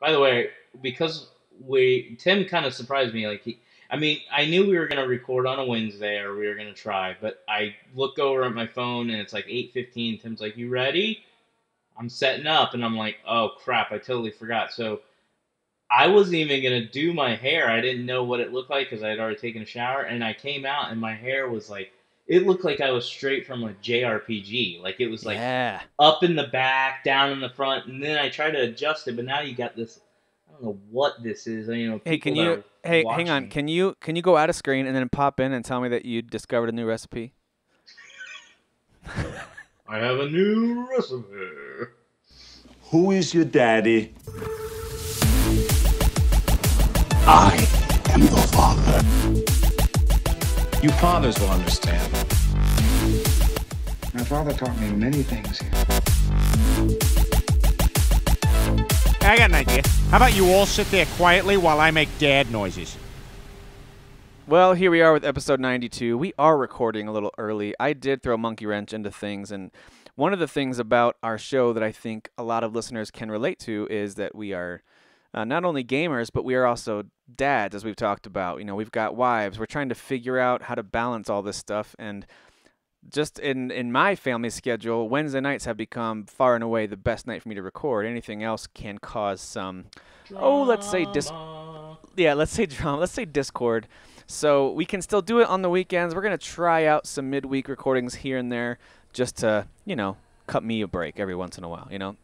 By the way, because we Tim kind of surprised me. Like he, I mean, I knew we were gonna record on a Wednesday or we were gonna try, but I look over at my phone and it's like eight fifteen. Tim's like, "You ready?" I'm setting up, and I'm like, "Oh crap! I totally forgot." So I wasn't even gonna do my hair. I didn't know what it looked like because I had already taken a shower, and I came out and my hair was like. It looked like I was straight from a JRPG. Like it was like yeah. up in the back, down in the front, and then I try to adjust it. But now you got this. I don't know what this is. You know. Hey, can you? are Hey, hang on. Can you? Can you go out of screen and then pop in and tell me that you discovered a new recipe? I have a new recipe. Who is your daddy? I am your father. You fathers will understand. My father taught me many things. I got an idea. How about you all sit there quietly while I make dad noises? Well, here we are with episode 92. We are recording a little early. I did throw a monkey wrench into things, and one of the things about our show that I think a lot of listeners can relate to is that we are uh, not only gamers, but we are also dads, as we've talked about. You know, we've got wives. We're trying to figure out how to balance all this stuff, and just in in my family schedule, Wednesday nights have become far and away the best night for me to record. Anything else can cause some, oh, let's say dis- yeah, let's say drama, let's say Discord. So we can still do it on the weekends. We're gonna try out some midweek recordings here and there, just to you know cut me a break every once in a while. You know,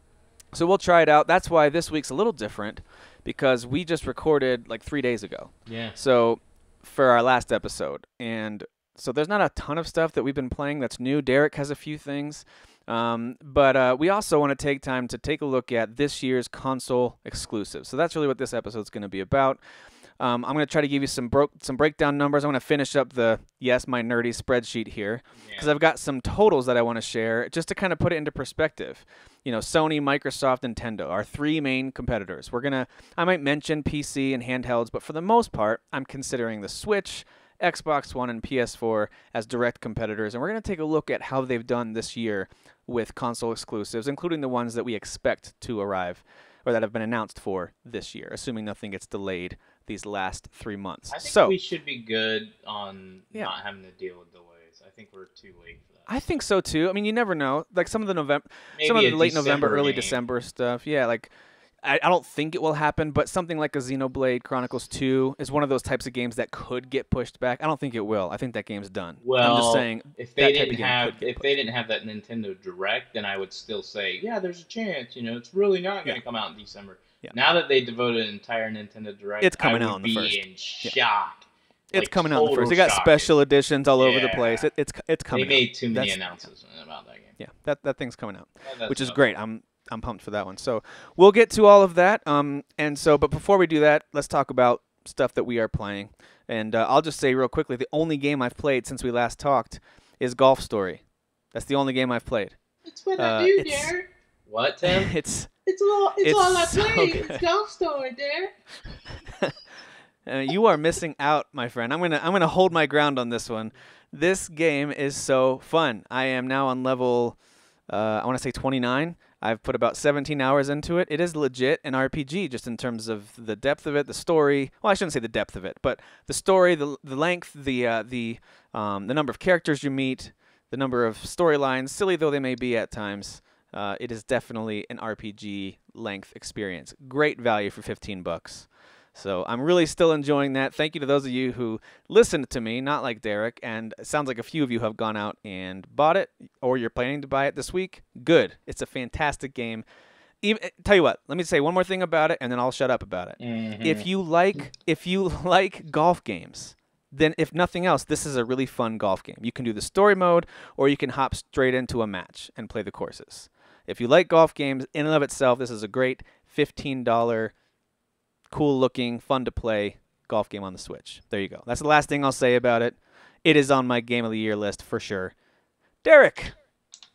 so we'll try it out. That's why this week's a little different because we just recorded like three days ago. Yeah. So for our last episode, and so there's not a ton of stuff that we've been playing that's new. Derek has a few things. Um, but uh, we also want to take time to take a look at this year's console exclusives. So that's really what this episode's going to be about. Um, I'm going to try to give you some bro- some breakdown numbers. I'm going to finish up the yes my nerdy spreadsheet here because I've got some totals that I want to share just to kind of put it into perspective. You know, Sony, Microsoft, Nintendo, are three main competitors. We're gonna I might mention PC and handhelds, but for the most part, I'm considering the Switch, Xbox One, and PS4 as direct competitors, and we're gonna take a look at how they've done this year with console exclusives, including the ones that we expect to arrive or that have been announced for this year, assuming nothing gets delayed these last three months. I think so we should be good on Yeah. not having to deal with delays. I think we're too late for that. I think so too. I mean, you never know. Like some of the November, some of the late November, December early. December stuff. Yeah, like I, I don't think it will happen, but something like a Xenoblade Chronicles 2 is one of those types of games that could get pushed back. I don't think it will. I think that game's done. Well, I'm just saying if they didn't have if pushed. they didn't have that Nintendo Direct, then I would still say, yeah, there's a chance. You know, it's really not going to Yeah. come out in December. Yeah. Now that they devoted an entire Nintendo Direct, It's coming out on the first. in shock. it's Like, coming out in the first. They got shock. special editions all over the place. It, it's it's They coming. out. made too many That's- announcements about that game. Yeah, that that thing's coming out. Well, which is great. I'm I'm pumped for that one. So we'll get to all of that. Um, and so, but before we do that, let's talk about stuff that we are playing. And uh, I'll just say real quickly, the only game I've played since we last talked is Golf Story. That's the only game I've played. It's what Uh, I do, it's- Derek. What, Tim? it's It's all. It's, It's all I so play. good. It's Golf Story, Derek. uh, you are missing out, my friend. I'm gonna I'm gonna hold my ground on this one. This game is so fun. I am now on level, uh, I want to say 29. I've put about 17 hours into it. It is legit an RPG, just in terms of the depth of it, the story. Well, I shouldn't say the depth of it, but the story, the the length, the uh, the um, the number of characters you meet, the number of storylines, silly though they may be at times. Uh, it is definitely an RPG length experience. Great value for 15 bucks. So I'm really still enjoying that. Thank you to those of you who listened to me, not like Derek. And it sounds like a few of you have gone out and bought it, or you're planning to buy it this week. Good. It's a fantastic game. Even tell you what, let me say one more thing about it, and then I'll shut up about it. Mm-hmm. If you like, if you like golf games, then if nothing else, this is a really fun golf game. You can do the story mode, or you can hop straight into a match and play the courses. If you like golf games in and of itself, this is a great fifteen dollar cool looking, fun to play golf game on the Switch. There you go. That's the last thing I'll say about it. It is on my game of the year list for sure. Derek,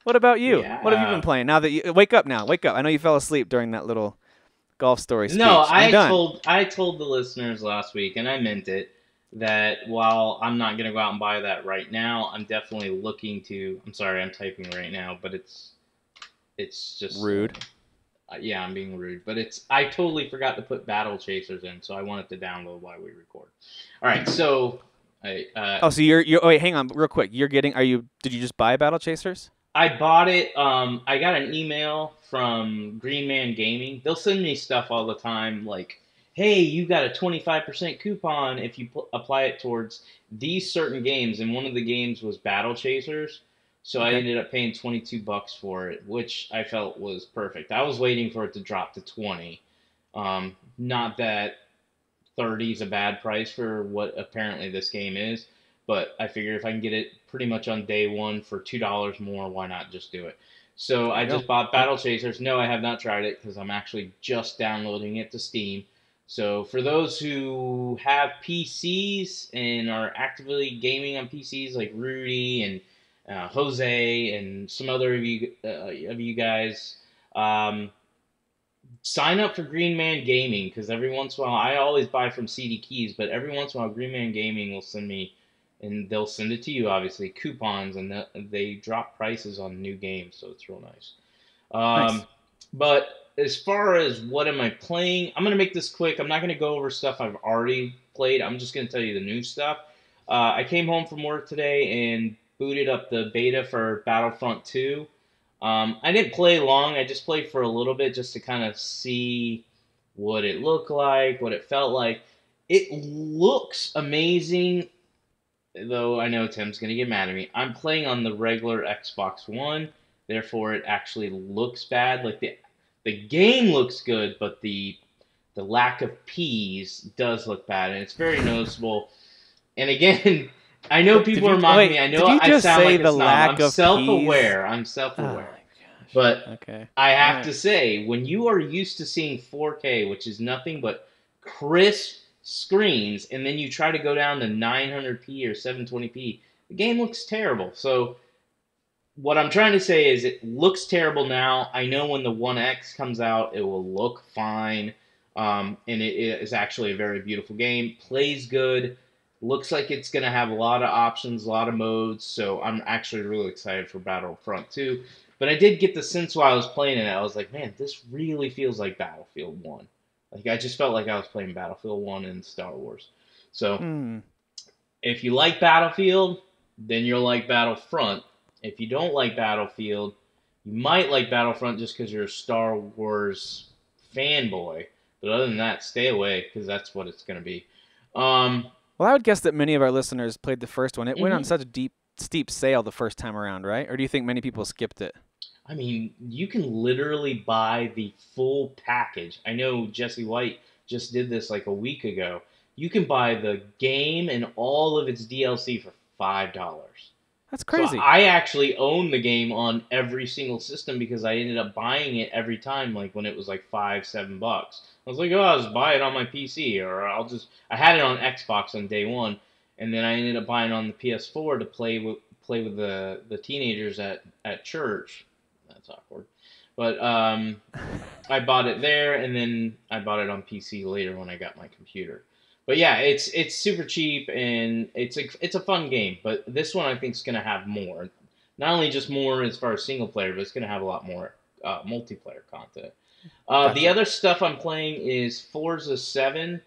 what about you? What have you been uh, playing? Now that you wake up now, wake up. I know you fell asleep during that little golf story speech. No, I told I told the listeners last week, and I meant it, that while I'm not gonna go out and buy that right now, I'm definitely looking to. I'm sorry, I'm typing right now, but it's it's just Rude. Uh, yeah, I'm being rude, but it's I totally forgot to put Battle Chasers in, so I wanted to download while we record. All right, so I uh, Oh, so you're you're. Oh, wait, hang on, real quick. You're getting. Are you? Did you just buy Battle Chasers? I bought it. Um, I got an email from Green Man Gaming. They'll send me stuff all the time, like, "Hey, you got a 25% coupon if you pl- apply it towards these certain games." And one of the games was Battle Chasers, so I ended up paying 22 bucks for it, which I felt was perfect. I was waiting for it to drop to 20. Um, not that 30 is a bad price for what apparently this game is, but I figure if I can get it pretty much on day one for two dollars more, why not just do it? So I just bought Battle Chasers. No, I have not tried it because I'm actually just downloading it to Steam. So for those who have PCs and are actively gaming on PCs, like Rudy and uh, Jose and some other of you uh, of you guys, um, sign up for Green Man Gaming because every once in a while I always buy from CD Keys, but every once in a while Green Man Gaming will send me, and they'll send it to you obviously coupons, and the- they drop prices on new games, so it's real nice. Um, Nice. But as far as what am I playing, I'm gonna make this quick. I'm not gonna go over stuff I've already played. I'm just gonna tell you the new stuff. Uh, I came home from work today and booted up the beta for Battlefront 2. Um, I didn't play long. I just played for a little bit just to kind of see what it looked like, what it felt like. It looks amazing, though I know Tim's going to get mad at me. I'm playing on the regular Xbox One, therefore it actually looks bad. Like the the game looks good, but the the lack of P's does look bad, and it's very noticeable. And again, I know people you- are mocking wait, me. I know I just sound say like a the snob. lack I'm of self-aware. I'm Oh self-aware. gosh. But Okay. I have Alright. to say, when you are used to seeing 4K, which is nothing but crisp screens, and then you try to go down to 900p or 720p, the game looks terrible. So, what I'm trying to say is, it looks terrible now. I know when the One X comes out, it will look fine, um, and it is actually a very beautiful game. Plays good. Looks like it's going to have a lot of options, a lot of modes. So, I'm actually really excited for Battlefront 2. But I did get the sense while I was playing it, I was like, man, this really feels like Battlefield 1. Like, I just felt like I was playing Battlefield 1 and Star Wars. So, Hmm. if you like Battlefield, then you'll like Battlefront. If you don't like Battlefield, you might like Battlefront just because you're a Star Wars fanboy. But other than that, stay away because that's what it's going to be. Um, Well, I would guess that many of our listeners played the first one. It went on Mhm. such a deep, steep sale the first time around, right? Or do you think many people skipped it? I mean, you can literally buy the full package. I know Jesse White just did this like a week ago. You can buy the game and all of its DLC for five dollars. That's crazy. So I actually own the game on every single system because I ended up buying it every time, like when it was like five, seven bucks. I was like, oh, I'll just buy it on my PC, or I'll just. I had it on Xbox on day one, and then I ended up buying it on the PS4 to play with play with the the teenagers at at church. That's awkward, but um, I bought it there, and then I bought it on PC later when I got my computer. But yeah, it's it's super cheap and it's a it's a fun game. But this one I think is gonna have more, not only just more as far as single player, but it's gonna have a lot more uh, multiplayer content. Uh, The other stuff I'm playing is Forza Seven.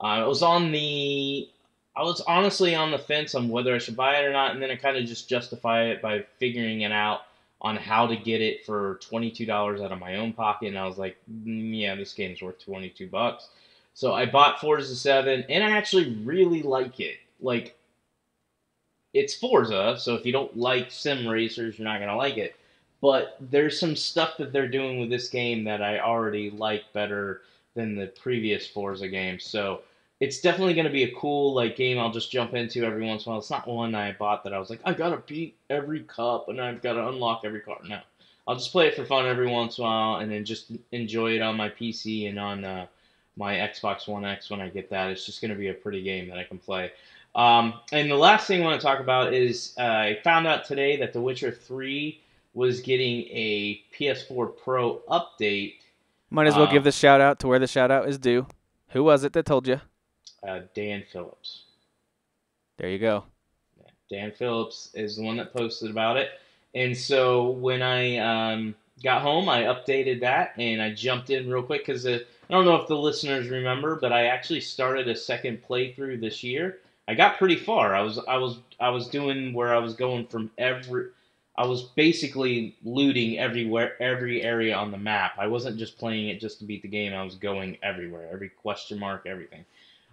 Uh, I was on the I was honestly on the fence on whether I should buy it or not, and then I kind of just justify it by figuring it out on how to get it for twenty two dollars out of my own pocket, and I was like, mm, yeah, this game's worth twenty two bucks. So I bought Forza 7 and I actually really like it. Like it's Forza, so if you don't like sim racers, you're not going to like it. But there's some stuff that they're doing with this game that I already like better than the previous Forza games. So it's definitely going to be a cool like game I'll just jump into every once in a while. It's not one I bought that I was like, I got to beat every cup and I've got to unlock every car. No. I'll just play it for fun every once in a while and then just enjoy it on my PC and on uh, my Xbox One X when I get that. It's just going to be a pretty game that I can play. Um, and the last thing I want to talk about is uh, I found out today that The Witcher 3 was getting a PS4 Pro update. Might as well uh, give the shout out to where the shout out is due. Who was it that told you? Uh, Dan Phillips. There you go. Dan Phillips is the one that posted about it. And so when I um, got home, I updated that, and I jumped in real quick because I don't know if the listeners remember, but I actually started a second playthrough this year. I got pretty far. I was I was I was doing where I was going from every. I was basically looting everywhere, every area on the map. I wasn't just playing it just to beat the game. I was going everywhere, every question mark, everything.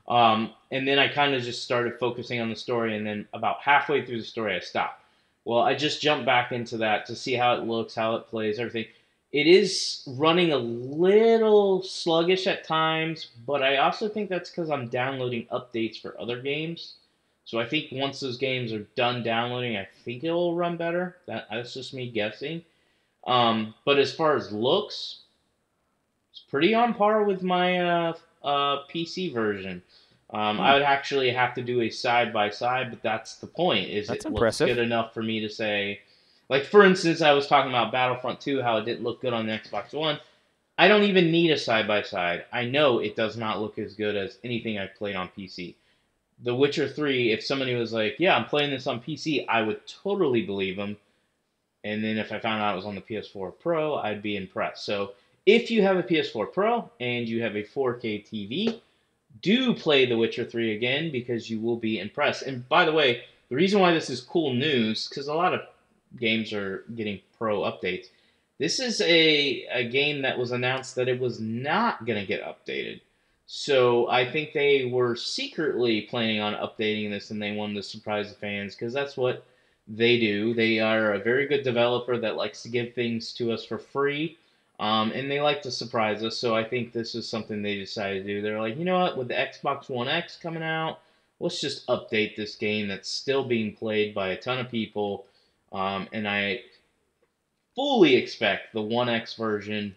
Um, and then I kind of just started focusing on the story, and then about halfway through the story, I stopped. Well, I just jumped back into that to see how it looks, how it plays, everything. It is running a little sluggish at times, but I also think that's because I'm downloading updates for other games. So I think once those games are done downloading, I think it will run better. That, that's just me guessing. Um, but as far as looks, it's pretty on par with my uh, uh, PC version. Um, Hmm. I would actually have to do a side by side, but that's the point. Is That's it impressive. looks good enough for me to say, like for instance, I was talking about Battlefront 2, how it didn't look good on the Xbox One. I don't even need a side by side. I know it does not look as good as anything I've played on PC. The Witcher 3, if somebody was like, "Yeah, I'm playing this on PC," I would totally believe them. And then if I found out it was on the PS4 Pro, I'd be impressed. So if you have a PS4 Pro and you have a 4K TV, do play The Witcher 3 again because you will be impressed. And by the way, the reason why this is cool news, because a lot of games are getting pro updates, this is a, a game that was announced that it was not going to get updated. So I think they were secretly planning on updating this and they wanted to surprise the fans because that's what they do. They are a very good developer that likes to give things to us for free. Um, and they like to surprise us, so I think this is something they decided to do. They're like, you know what, with the Xbox One X coming out, let's just update this game that's still being played by a ton of people. Um, and I fully expect the One X version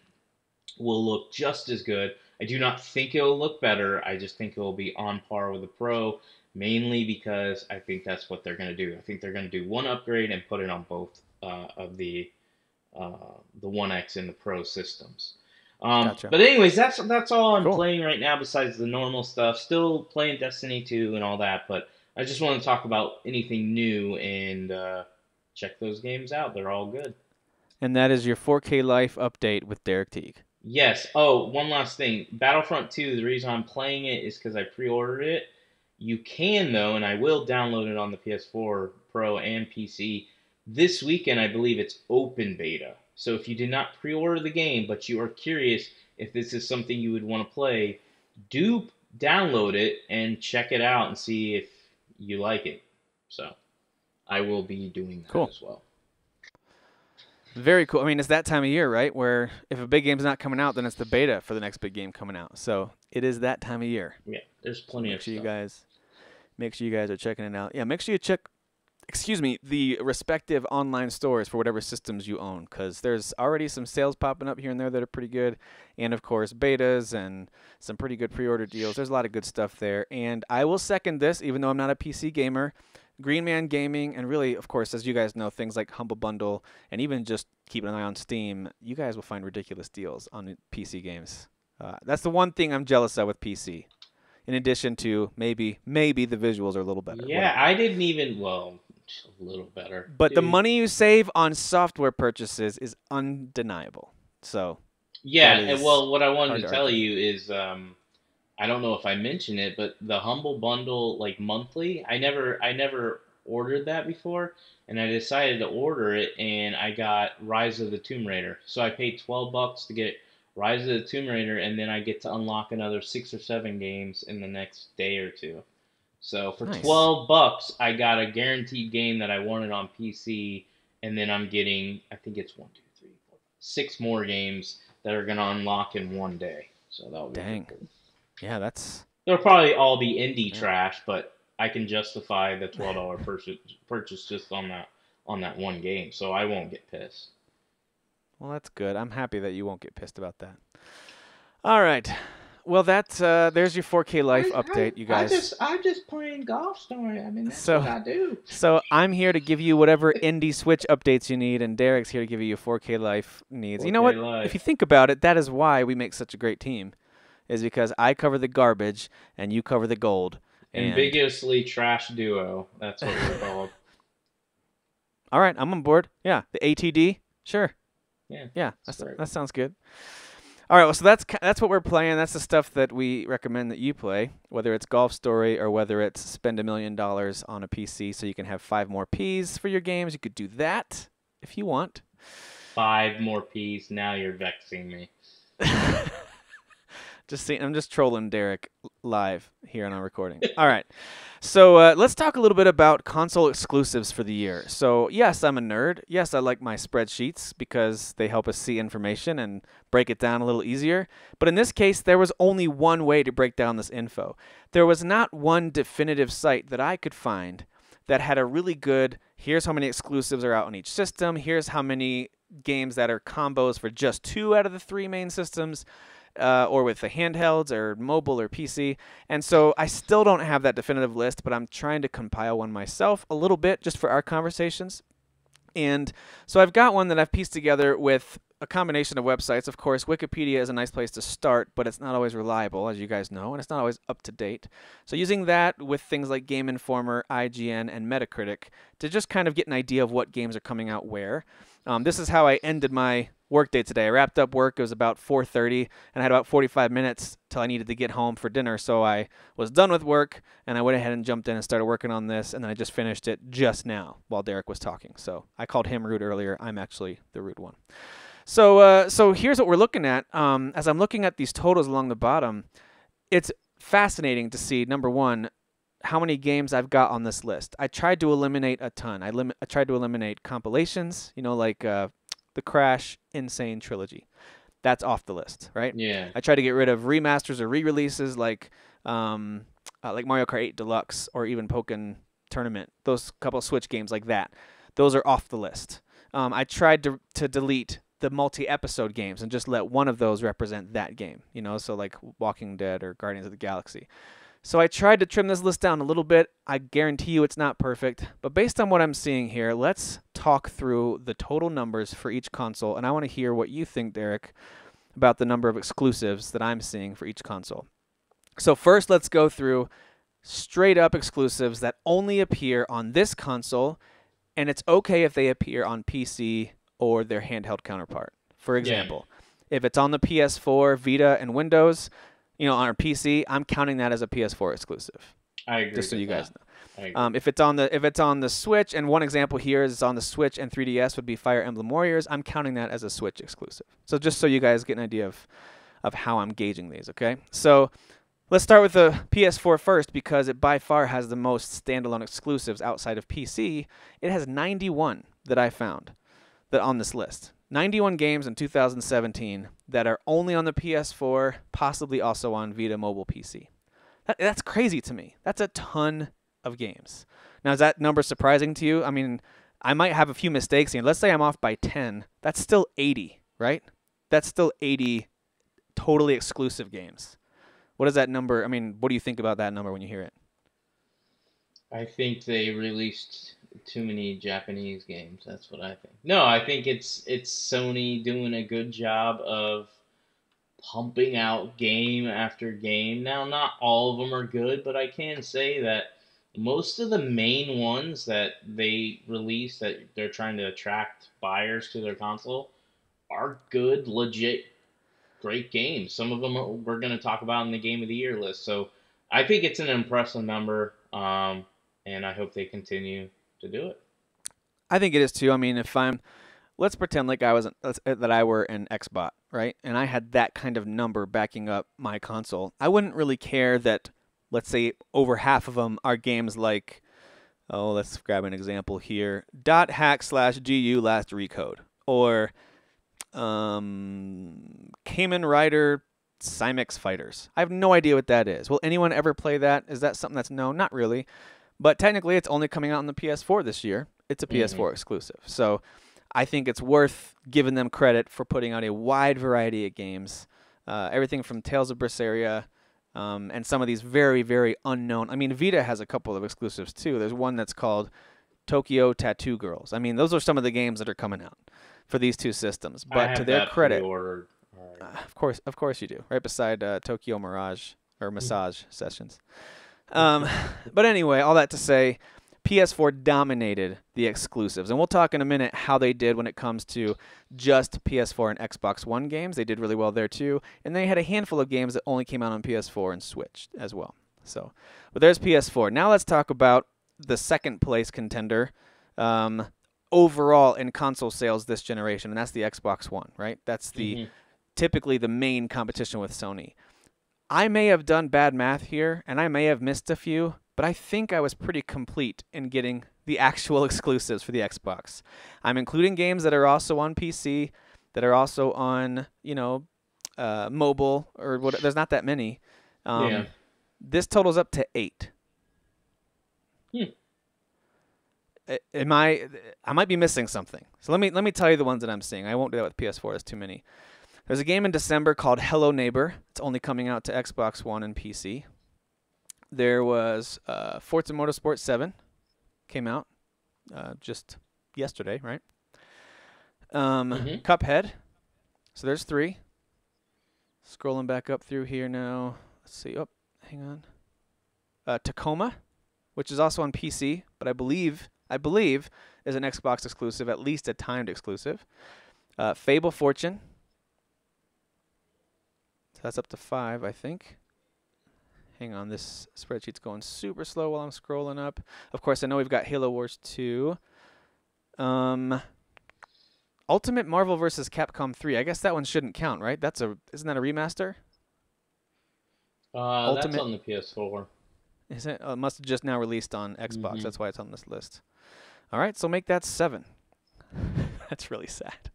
will look just as good. I do not think it'll look better. I just think it will be on par with the Pro, mainly because I think that's what they're going to do. I think they're going to do one upgrade and put it on both uh, of the uh, the One X and the Pro systems. Um, Gotcha. But anyways, that's that's all I'm Cool. playing right now. Besides the normal stuff, still playing Destiny 2 and all that. But I just want to talk about anything new and uh, check those games out. They're all good. And that is your 4K Life update with Derek Teague. Yes. Oh, one last thing. Battlefront 2, the reason I'm playing it is because I pre ordered it. You can, though, and I will download it on the PS4 Pro and PC. This weekend, I believe it's open beta. So if you did not pre order the game, but you are curious if this is something you would want to play, do download it and check it out and see if you like it. So I will be doing that Cool. as well. Very cool. I mean, it's that time of year, right? Where if a big game's not coming out, then it's the beta for the next big game coming out. So it is that time of year. Yeah, there's plenty Make of sure you stuff. guys, make sure you guys are checking it out. Yeah, make sure you check. Excuse me, the respective online stores for whatever systems you own, because there's already some sales popping up here and there that are pretty good, and of course betas and some pretty good pre-order deals. There's a lot of good stuff there, and I will second this, even though I'm not a PC gamer. Green Man Gaming, and really, of course, as you guys know, things like Humble Bundle, and even just keeping an eye on Steam, you guys will find ridiculous deals on PC games. Uh, that's the one thing I'm jealous of with PC. In addition to maybe, maybe the visuals are a little better. Yeah, whatever. I didn't even. Well, a little better. But the money you save on software purchases is undeniable. So Yeah, and well, what I wanted to to tell argue. you is, um, I don't know if I mentioned it, but the Humble Bundle, like monthly, I never, I never ordered that before, and I decided to order it, and I got Rise of the Tomb Raider. So I paid twelve bucks to get Rise of the Tomb Raider, and then I get to unlock another six or seven games in the next day or two. So for Nice. twelve bucks, I got a guaranteed game that I wanted on PC, and then I'm getting, I think it's one, two, three, four, six more games that are gonna unlock in one day. So that would be Dang. cool. Yeah, that's They'll probably all be indie Yeah. trash, but I can justify the twelve dollar purchase purchase just on that on that one game, so I won't get pissed. well, that's good. I'm happy that you won't get pissed about that. All right. Well, that's uh, there's your 4K life update, you guys. I'm just playing Golf Story. I mean, that's So- what I do. So I'm here to give you whatever indie Switch updates you need, and Derek's here to give you your 4K life needs. you know what? life. If you think about it, that is why we make such a great team, is because I cover the garbage and you cover the gold. And Ambiguously trash duo. That's what we're called. all right, I'm on board. Yeah, the ATD, sure. Yeah. Yeah, That's that sounds good. All right, well, so that's that's what we're playing. That's the stuff that we recommend that you play, whether it's Golf Story or whether it's spend a million dollars on a PC so you can have five more Ps for your games. You could do that if you want. Five more P's. Now you're vexing me. Just see, I'm just trolling Derek live here on our recording. All right, so uh, let's talk a little bit about console exclusives for the year. So yes, I'm a nerd. Yes, I like my spreadsheets because they help us see information and break it down a little easier. But in this case, there was only one way to break down this info. There was not one definitive site that I could find that had a really good. Here's how many exclusives are out on each system. Here's how many games that are combos for just two out of the three main systems uh, or with the handhelds or mobile or PC. And so I still don't have that definitive list, but I'm trying to compile one myself a little bit just for our conversations. And so I've got one that I've pieced together with a combination of websites. Of course, Wikipedia is a nice place to start, but it's not always reliable, as you guys know, and it's not always up to date. So using that with things like Game Informer, IGN, and Metacritic to just kind of get an idea of what games are coming out where. Um, this is how I ended my workday today. I wrapped up work. It was about 4:30, and I had about 45 minutes till I needed to get home for dinner. So I was done with work, and I went ahead and jumped in and started working on this. And then I just finished it just now while Derek was talking. So I called him rude earlier. I'm actually the rude one. So uh, so here's what we're looking at. Um, as I'm looking at these totals along the bottom, it's fascinating to see number one how many games I've got on this list. I tried to eliminate a ton. I, lim- I tried to eliminate compilations, you know, like uh, the Crash N. Sane trilogy. That's off the list, right? Yeah. I tried to get rid of remasters or re-releases like um, uh, like Mario Kart 8 Deluxe or even Pokken Tournament. Those couple Switch games like that. Those are off the list. Um, I tried to to delete the multi-episode games and just let one of those represent that game. You know, so like Walking Dead or Guardians of the Galaxy. So I tried to trim this list down a little bit. I guarantee you it's not perfect, but based on what I'm seeing here, let's talk through the total numbers for each console, and I want to hear what you think, Derek, about the number of exclusives that I'm seeing for each console. So first, let's go through straight up exclusives that only appear on this console, and it's okay if they appear on PC or their handheld counterpart. For example, if it's on the PS4, Vita, and Windows, you know, on our PC, I'm counting that as a PS4 exclusive. I agree. Just so you guys know. Um, if it's on the if it's on the Switch, and one example here is on the Switch and 3DS would be Fire Emblem Warriors. I'm counting that as a Switch exclusive. So just so you guys get an idea of of how I'm gauging these. Okay, so let's start with the PS4 first because it by far has the most standalone exclusives outside of PC. It has 91 that I found that on this list. 91 games in 2017 that are only on the PS4, possibly also on Vita mobile PC. That, that's crazy to me. That's a ton of games. Now, is that number surprising to you? I mean, I might have a few mistakes here. Let's say I'm off by 10. That's still 80, right? That's still 80 totally exclusive games. What is that number? I mean, what do you think about that number when you hear it? I think they released too many Japanese games. That's what I think. No, I think it's it's Sony doing a good job of pumping out game after game. Now, not all of them are good, but I can say that most of the main ones that they release that they're trying to attract buyers to their console are good, legit, great games. Some of them are, we're going to talk about in the game of the year list. So I think it's an impressive number, um, and I hope they continue to do it. I think it is too. I mean, if I'm, let's pretend like I was let's, uh, that I were an Xbox, right? And I had that kind of number backing up my console. I wouldn't really care that, let's say, over half of them are games like, oh, let's grab an example here: dot hack slash gu last recode or um, Kamen Rider Climax Fighters. I have no idea what that is. Will anyone ever play that? Is that something that's known? Not really. But technically, it's only coming out on the PS4 this year. It's a PS4 exclusive. So I think it's worth giving them credit for putting out a wide variety of games. Uh, everything from Tales of Berseria um, and some of these very, very unknown. I mean, Vita has a couple of exclusives too. There's one that's called Tokyo Tattoo Girls. I mean, those are some of the games that are coming out for these two systems. But to their credit, uh, of course, of course you do. Right beside uh, Tokyo Mirage or Massage Sessions. Um, but anyway, all that to say, PS4 dominated the exclusives. And we'll talk in a minute how they did when it comes to just PS4 and Xbox One games. They did really well there too. And they had a handful of games that only came out on PS4 and Switch as well. So, but there's PS4. Now let's talk about the second place contender um, overall in console sales this generation, and that's the Xbox One, right? That's the Mhm. typically the main competition with Sony. I may have done bad math here, and I may have missed a few, but I think I was pretty complete in getting the actual exclusives for the Xbox. I'm including games that are also on PC, that are also on, you know, uh, mobile or what. There's not that many. Um, Yeah. This totals up to eight. Hmm. A- Am I? I might be missing something. So let me let me tell you the ones that I'm seeing. I won't do that with PS4. There's too many. There's a game in December called Hello Neighbor. It's only coming out to Xbox One and PC. There was uh, Forza Motorsport 7 came out uh, just yesterday, right? Um, Mhm. Cuphead. So there's three. Scrolling back up through here now. Let's see. Oh, hang on. Uh, Tacoma, which is also on PC, but I believe I believe is an Xbox exclusive, at least a timed exclusive. Uh, Fable Fortune. So that's up to five, I think. Hang on, this spreadsheet's going super slow while I'm scrolling up. Of course, I know we've got Halo Wars 2. Um, Ultimate Marvel vs. Capcom 3. I guess that one shouldn't count, right? That's a isn't that a remaster? Uh, that's Ultimate- on the PS4. Is it? Uh, it must have just now released on Xbox. Mhm. That's why it's on this list. All right, so make that seven. That's really sad.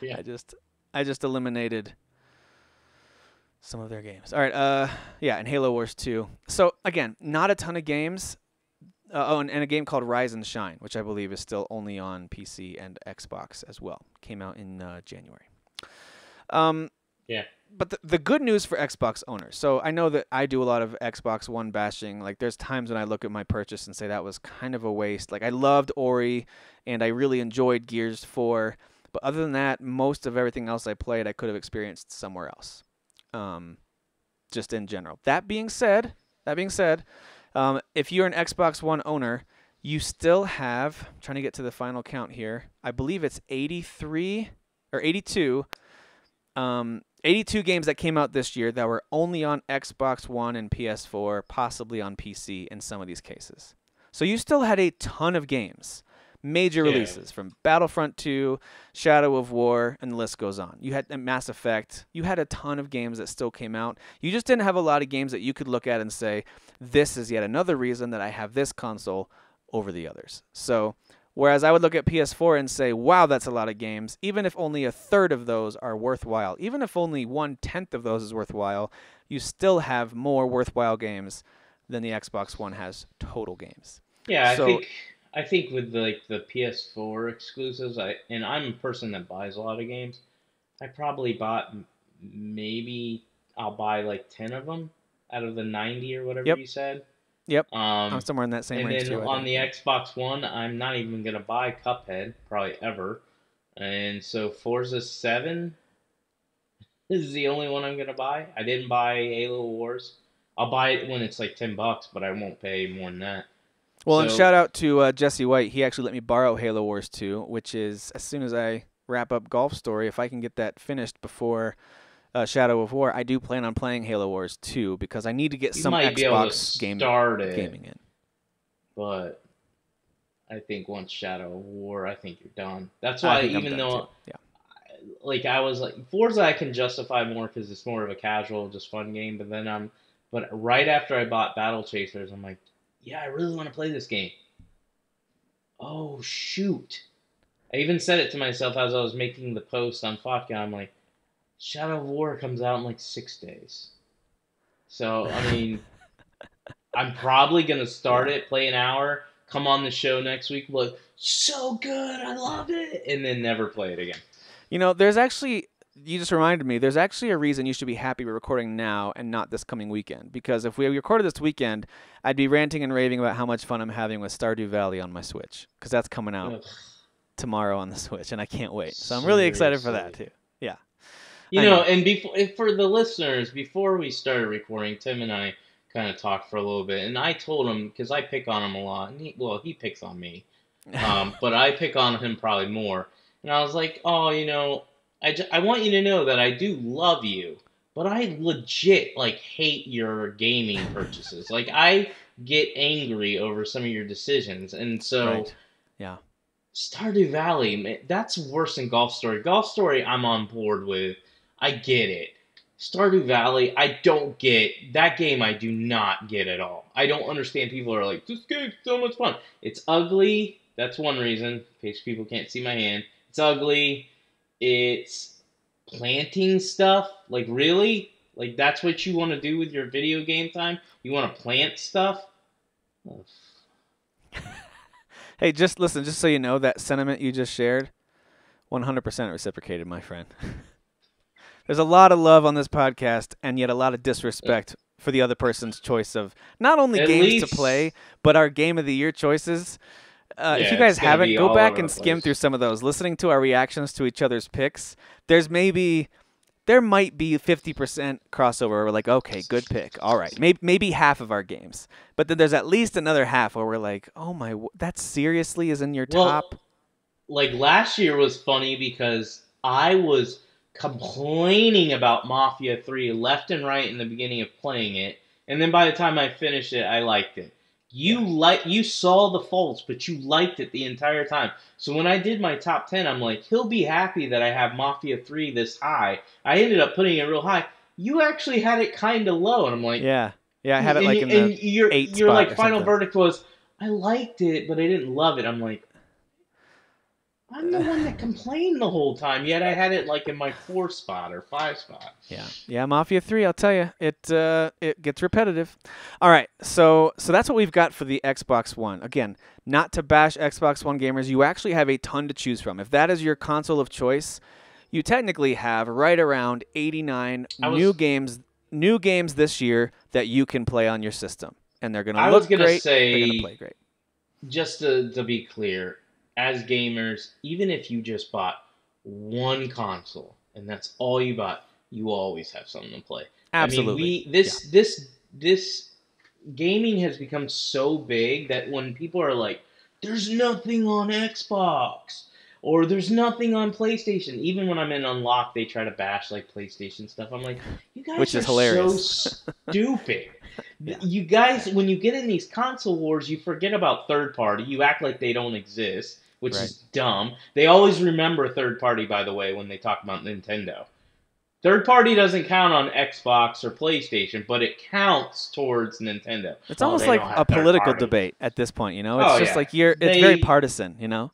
Yeah. I just I just eliminated some of their games. All right, uh, yeah, and Halo Wars 2. So again, not a ton of games. Uh, oh, and, and a game called Rise and Shine, which I believe is still only on PC and Xbox as well. Came out in uh, January. Um, Yeah. but the, the good news for Xbox owners. So I know that I do a lot of Xbox One bashing. Like there's times when I look at my purchase and say that was kind of a waste. Like I loved Ori and I really enjoyed Gears 4, but other than that, most of everything else I played I could have experienced somewhere else. Um, just in general. That being said, that being said, um, if you're an Xbox One owner, you still have I'm trying to get to the final count here. I believe it's 83 or 82 um, 82 games that came out this year that were only on Xbox One and PS4, possibly on PC in some of these cases. So you still had a ton of games, major Yeah. releases from Battlefront 2, Shadow of War, and the list goes on. You had Mass Effect. You had a ton of games that still came out. You just didn't have a lot of games that you could look at and say, this is yet another reason that I have this console over the others. So Whereas I would look at PS4 and say, wow, that's a lot of games. Even if only a third of those are worthwhile, even if only one tenth of those is worthwhile, you still have more worthwhile games than the Xbox One has total games. Yeah, I So- think I think with like the PS4 exclusives, I and I'm a person that buys a lot of games. I probably bought maybe I'll buy like ten of them out of the ninety or whatever Yep. you said. Yep. Um, I'm somewhere in that same and range then too. On the Xbox One, I'm not even gonna buy Cuphead probably ever, and so Forza Seven is the only one I'm gonna buy. I didn't buy Halo Wars. I'll buy it when it's like ten bucks, but I won't pay more than that. Well, and shout out to uh, Jesse White. He actually let me borrow Halo Wars 2, which is as soon as I wrap up Golf Story, if I can get that finished before uh, Shadow of War, I do plan on playing Halo Wars 2 because I need to get You some might be able to Xbox game, it, gaming in. but I think once Shadow of War, I think you're done. That's why even though yeah. like I was like Forza, I can justify more because it's more of a casual, just fun game. But then I'm, but right after I bought Battle Chasers, I'm like, yeah, I really want to play this game. Oh shoot! I even said it to myself as I was making the post on Fotka. I'm like, Shadow of War comes out in like six days. So I mean, I'm probably gonna start it, play an hour, come on the show next week, like, so good, I love it, and then never play it again. You know, there's actually you just reminded me. There's actually a reason you should be happy we're recording now and not this coming weekend. Because if we recorded this weekend, I'd be ranting and raving about how much fun I'm having with Stardew Valley on my Switch. Because that's coming out Ugh. tomorrow on the Switch, and I can't wait. So I'm really excited for that too. Yeah. You know, know. and before for the listeners, before we started recording, Tim and I kind of talked for a little bit, and I told him because I pick on him a lot, and he, well, he picks on me, um, but I pick on him probably more. And I was like, oh, you know, I, I want you to know that I do love you, but I legit like hate your gaming purchases. like I get angry over some of your decisions, and so Right. Yeah. Stardew Valley, man, that's worse than Golf Story. Golf Story, I'm on board with. I get it. Stardew Valley, I don't get that game. I do not get at all. I don't understand. People are like, "This game's so much fun." It's ugly. That's one reason. In case people can't see my hand, it's ugly. It's planting stuff. Like really, like that's what you want to do with your video game time? You want to plant stuff? Oh, Hey, just listen, just so you know, that sentiment you just shared, 100% reciprocated, my friend. There's a lot of love on this podcast, and yet a lot of disrespect for the other person's choice of not only At games least- to play, but our game of the year choices. Uh, if you guys haven't, go back and skim place. through some of those. Listening to our reactions to each other's picks, there's maybe there might be 50% crossover. Where we're like, okay, good pick. All right, maybe maybe half of our games, but then there's at least another half where we're like, oh my, that seriously is in your Well, top. like last year was funny because I was complaining about Mafia 3 left and right in the beginning of playing it, and then by the time I finished it, I liked it. You like you saw the faults, but you liked it the entire time. So when I did my top 10, I'm like, he'll be happy that I have Mafia 3 this high. I ended up putting it real high. You actually had it kind of low, and I'm like, Yeah, yeah, I had it like you- in the. and your eight your like final verdict was I liked it, but I didn't love it. I'm like, I'm the one that complained the whole time, yet I had it like in my four spot or five spot. Yeah, yeah, Mafia Three. I'll tell you, it uh, it gets repetitive. All right, so so that's what we've got for the Xbox One. Again, not to bash Xbox One gamers, you actually have a ton to choose from. If that is your console of choice, you technically have right around 89 was- new games new games this year that you can play on your system, and they're gonna I look was gonna great. they're gonna play great. Just to, to be clear, as gamers, even if you just bought one console and that's all you bought, you always have something to play. Absolutely. I mean, we this this this gaming has become so big that when people are like, "There's nothing on Xbox," or "There's nothing on PlayStation," even when I'm in Unlock, they try to bash like PlayStation stuff. I'm like, "You guys Which are is hilarious. so stupid." Yeah. You guys, when you get in these console wars, you forget about third party. You act like they don't exist, which Right. is dumb. They always remember third party, by the way, when they talk about Nintendo. Third party doesn't count on Xbox or PlayStation, but it counts towards Nintendo. It's almost they like a political party. debate at this point. You know, it's Oh, just yeah. like you're. It's very partisan. You know.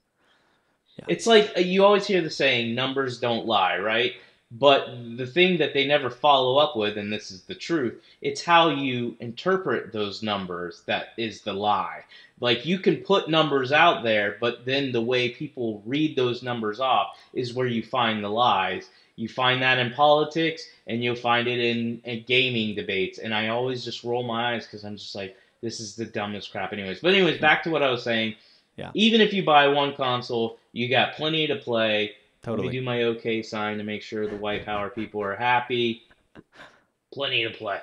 Yeah. It's like uh, you always hear the saying, numbers don't lie, right? But the thing that they never follow up with, and this is the truth, it's how you interpret those numbers that is the lie. Like you can put numbers out there, but then the way people read those numbers off is where you find the lies. You find that in politics, and you'll find it in, in gaming debates. And I always just roll my eyes because I'm just like, this is the dumbest crap, anyways. But anyways, back to what I was saying. Yeah. Even if you buy one console, you got plenty to play. Let Totally. me do my OK sign to make sure the white power people are happy. Plenty to play.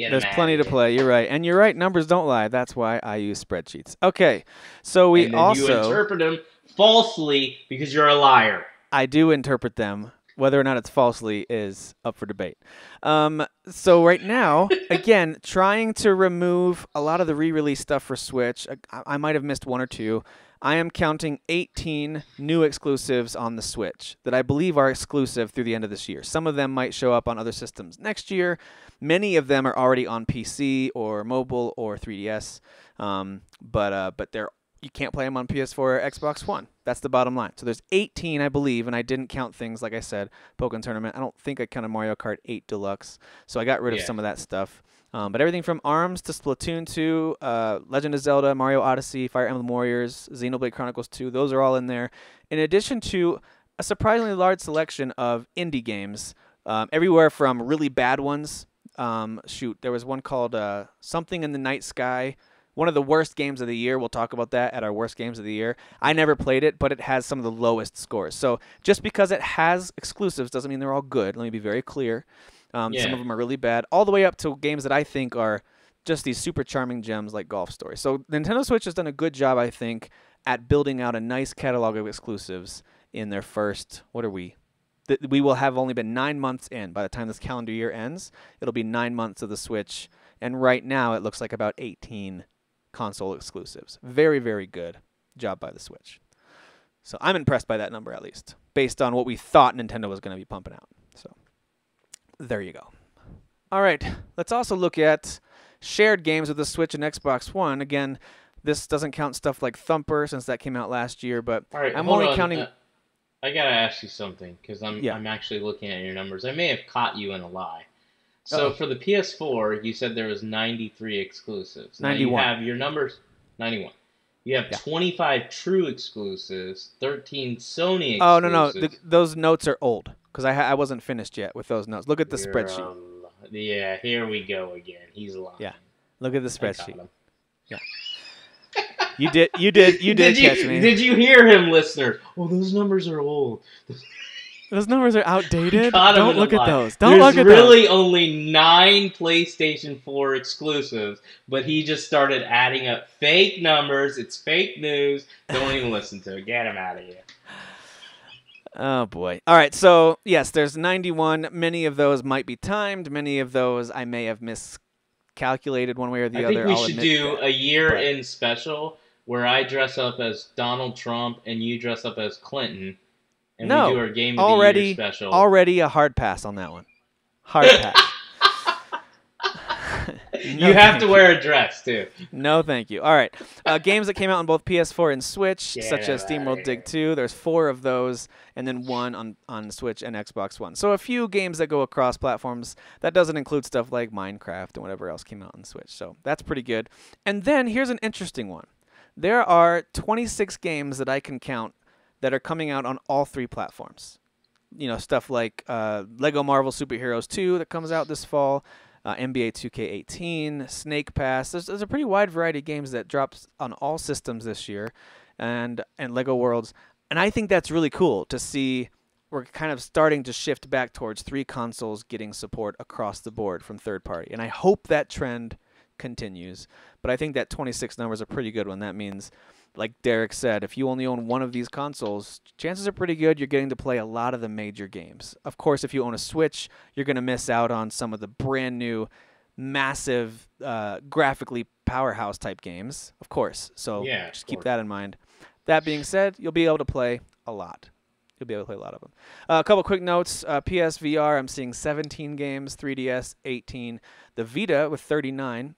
Get There's plenty to play. You're right, and you're right. Numbers don't lie. That's why I use spreadsheets. Okay, so we and then you also interpret them falsely because you're a liar. I do interpret them. Whether or not it's falsely is up for debate. Um, so right now, again, trying to remove a lot of the re-release stuff for Switch. I, I might have missed one or two. I am counting 18 new exclusives on the Switch that I believe are exclusive through the end of this year. Some of them might show up on other systems next year. Many of them are already on PC or mobile or 3DS, um, but uh, but they're you can't play them on PS4 or Xbox One. That's the bottom line. So there's 18, I believe, and I didn't count things like I said, Pokemon Tournament. I don't think I counted Mario Kart 8 Deluxe, so I got rid of some of that stuff. Um, but everything from ARMS to Splatoon 2, uh, Legend of Zelda, Mario Odyssey, Fire Emblem Warriors, Xenoblade Chronicles 2, those are all in there. In addition to a surprisingly large selection of indie games, um, everywhere from really bad ones. Um, shoot, there was one called uh, Something in the Night Sky. One of the worst games of the year. We'll talk about that at our worst games of the year. I never played it, but it has some of the lowest scores. So just because it has exclusives doesn't mean they're all good. Let me be very clear. Um, Some of them are really bad, all the way up to games that I think are just these super charming gems like Golf Story. So Nintendo Switch has done a good job, I think, at building out a nice catalog of exclusives in their first. What are we? Th- we will have only been nine months in by the time this calendar year ends. It'll be nine months of the Switch, and right now it looks like about 18 console exclusives. Very, very good job by the Switch. So I'm impressed by that number at least, based on what we thought Nintendo was going to be pumping out. So there you go. All right, let's also look at shared games with the Switch and Xbox One. Again, this doesn't count stuff like Thumper since that came out last year, but right, I'm only on. counting. Uh, I gotta ask you something because I'm Yeah. I'm actually looking at your numbers. I may have caught you in a lie. So Uh-oh. for the PS4, you said there was 93 exclusives. Now you have your numbers 91. You have Yeah. 25 true exclusives, 13 Sony exclusives. Oh no no, th those notes are old because I ha- I wasn't finished yet with those notes. Look at the You're spreadsheet. Yeah, here we go again. He's lying. Yeah, Look at the spreadsheet. him. You did you did you did, you, catch me. Did you hear him, listeners? Oh, those numbers are old. Those numbers are outdated. Don't look at those. Don't There's look at really only nine PlayStation 4 exclusives, but he just started adding up fake numbers. It's fake news. Don't even listen to it. Get him out of here. Oh boy. All right. So yes, there's 91. Many of those might be timed. Many of those I may have miscalculated one way or the I other. think we I'll should do that. a year but- in special where I dress up as Donald Trump and you dress up as Clinton, and No, we do our game of the already year special. already a hard pass on that one. Hard pass. No, you have to wear a dress too. No, thank you. All right. Uh, games that came out on both PS4 and Switch, Get such as SteamWorld Dig 2. There's four of those, and then one on, on Switch and Xbox One. So a few games that go across platforms. That doesn't include stuff like Minecraft and whatever else came out on Switch. So that's pretty good. And then here's an interesting one. There are 26 games that I can count that are coming out on all three platforms. You know, stuff like uh, Lego Marvel Superheroes 2 that comes out this fall, uh, NBA 2K18, Snake Pass. There's, there's a pretty wide variety of games that drops on all systems this year, and and Lego Worlds. And I think that's really cool to see. We're kind of starting to shift back towards three consoles getting support across the board from third party, and I hope that trend continues. But I think that 26 number is a pretty good one. That means, like Derek said, if you only own one of these consoles, chances are pretty good you're getting to play a lot of the major games. Of course, if you own a Switch, you're going to miss out on some of the brand new, massive, uh, graphically powerhouse type games, of course. So Yeah, just keep course. that in mind. That being said, you'll be able to play a lot. You'll be able to play a lot of them. Uh, a couple quick notes. Uh, PSVR, I'm seeing 17 games. 3DS, 18. The Vita with 39.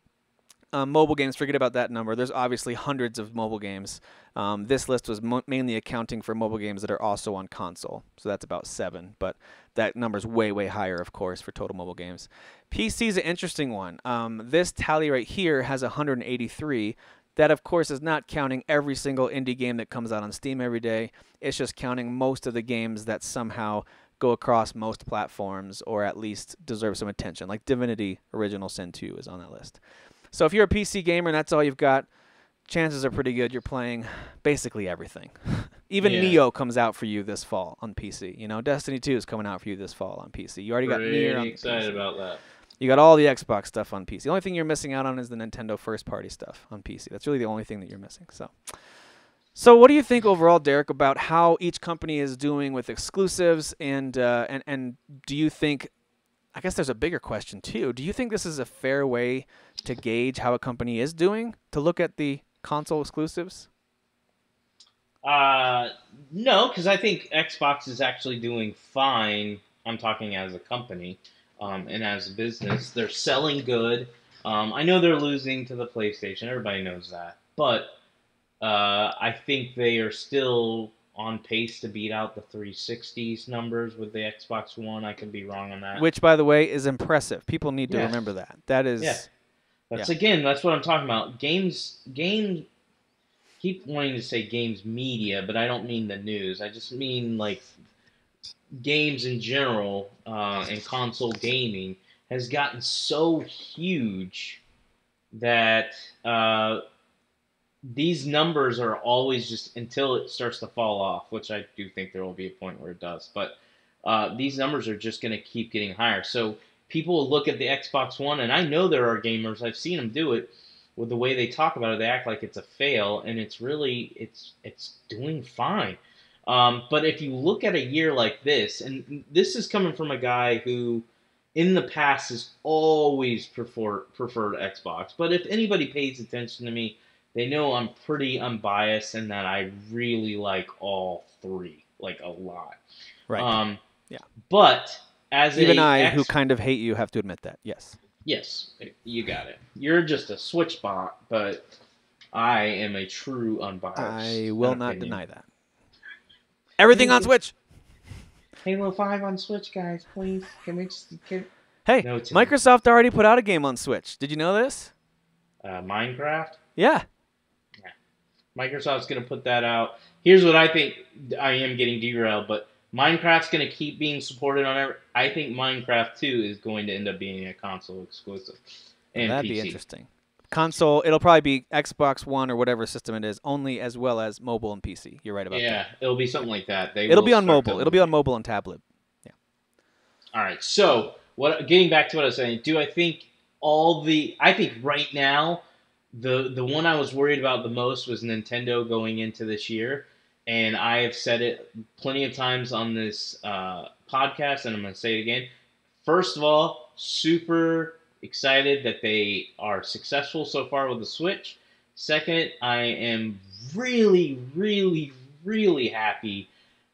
Um, mobile games, forget about that number. There's obviously hundreds of mobile games. Um, this list was mo- mainly accounting for mobile games that are also on console, so that's about seven. But that number's way, way higher, of course, for total mobile games. PC is an interesting one. Um, this tally right here has 183. That, of course, is not counting every single indie game that comes out on Steam every day. It's just counting most of the games that somehow go across most platforms or at least deserve some attention. Like Divinity Original Sin 2 is on that list. So if you're a PC gamer and that's all you've got, chances are pretty good you're playing basically everything. Even Yeah. Nioh comes out for you this fall on PC. You know, Destiny 2 is coming out for you this fall on PC. You already got Pretty Nier on excited PC. about that. You got all the Xbox stuff on PC. The only thing you're missing out on is the Nintendo first party stuff on PC. That's really the only thing that you're missing. So so what do you think overall, Derek, about how each company is doing with exclusives and uh, and and do you think I guess there's a bigger question too. Do you think this is a fair way to gauge how a company is doing to look at the console exclusives? Uh, no, because I think Xbox is actually doing fine. I'm talking as a company um, and as a business. They're selling good. Um, I know they're losing to the PlayStation. Everybody knows that. But uh, I think they are still on pace to beat out the 360's numbers with the Xbox One. I could be wrong on that. Which, by the way, is impressive. People need to Yeah. remember that. That is Yeah. That's again, that's what I'm talking about. Games, games. Keep wanting to say games media, but I don't mean the news. I just mean like games in general uh, and console gaming has gotten so huge that uh, these numbers are always just until it starts to fall off, which I do think there will be a point where it does. But uh, these numbers are just going to keep getting higher. So people will look at the Xbox One, and I know there are gamers. I've seen them do it with the way they talk about it. They act like it's a fail, and it's really it's it's doing fine. Um, but if you look at a year like this, and this is coming from a guy who, in the past, has always preferred preferred Xbox. But if anybody pays attention to me, they know I'm pretty unbiased and that I really like all three, like a lot. Right. Um, Yeah. But as Even I, X- who kind of hate you, have to admit that. Yes. yes, you got it. You're just a switch bot, but I am a true unbiased. I will not opinion. deny that. Everything on Switch. Halo Five on Switch, guys, please. Can we just can, Hey, No. Microsoft already put out a game on Switch. Did you know this? uh, Minecraft? Yeah. Microsoft's going to put that out. Here's what I think. I am getting derailed, but Minecraft's going to keep being supported on every. I think Minecraft 2 is going to end up being a console exclusive. And That'd PC. be interesting. Console, it'll probably be Xbox One or whatever system it is, only as well as mobile and PC. You're right about that. Yeah, it'll be something like that. They It'll be on mobile. It'll be on mobile and tablet. Yeah. All right. So, what? Getting back to what I was saying, do I think all the? I think right now, the the one I was worried about the most was Nintendo going into this year, and I have said it plenty of times on this uh, podcast, and I'm going to say it again. First of all, super excited that they are successful so far with the Switch. Second, I am really, really, really happy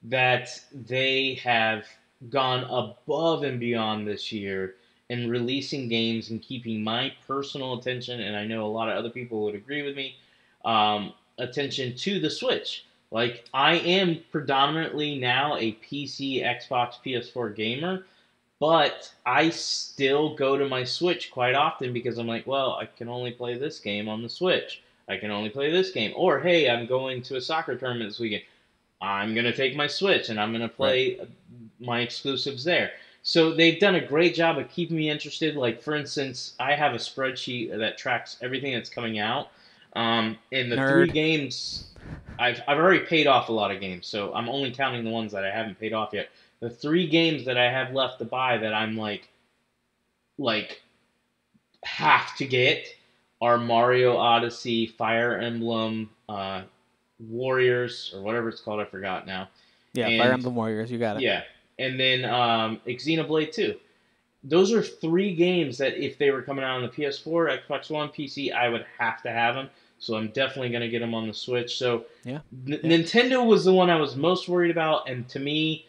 that they have gone above and beyond this year in releasing games and keeping my personal attention, and I know a lot of other people would agree with me, um, attention to the Switch. Like, I am predominantly now a PC, Xbox, PS4 gamer, but I still go to my Switch quite often because I'm like, well, I can only play this game on the Switch. I can only play this game. Or, hey, I'm going to a soccer tournament this weekend. I'm going to take my Switch and I'm going to play my exclusives there. So they've done a great job of keeping me interested. Like, for instance, I have a spreadsheet that tracks everything that's coming out. Um, and the three games, I've, I've already paid off a lot of games, so I'm only counting the ones that I haven't paid off yet. The three games that I have left to buy that I'm like, like, have to get are Mario Odyssey, Fire Emblem, uh, Warriors, or whatever it's called. I forgot now. Yeah, And- Fire Emblem Warriors. You got it. Yeah, and then um, Xenoblade 2. Those are three games that if they were coming out on the PS4, Xbox One, PC, I would have to have them. So I'm definitely going to get them on the Switch. So Yeah. N- Nintendo was the one I was most worried about, and to me,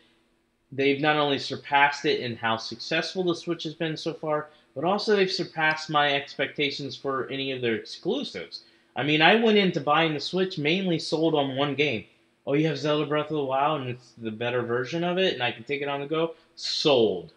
they've not only surpassed it in how successful the Switch has been so far, but also they've surpassed my expectations for any of their exclusives. I mean, I went into buying the Switch mainly sold on one game. Oh, you have Zelda Breath of the Wild, and it's the better version of it, and I can take it on the go. Sold.